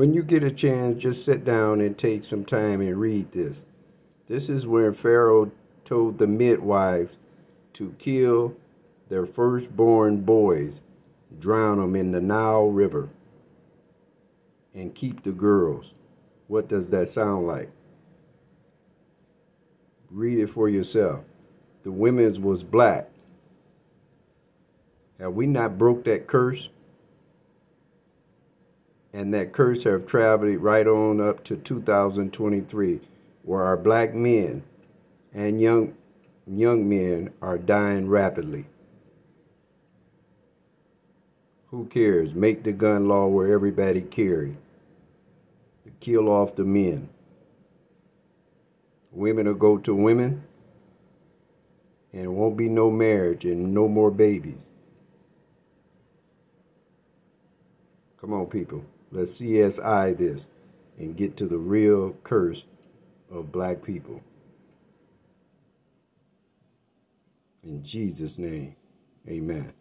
When you get a chance, just sit down and take some time and read this. This is where Pharaoh told the midwives to kill their firstborn boys, drown them in the Nile River, and keep the girls. What does that sound like? Read it for yourself. The women's was black. Have we not broke that curse? And that curse have traveled right on up to 2023, where our black men and young young men are dying rapidly. Who cares? Make the gun law where everybody carry. Kill off the men. Women will go to women, and it won't be no marriage and no more babies. Come on, people. Let's CSI this and get to the real curse of black people. In Jesus' name, amen.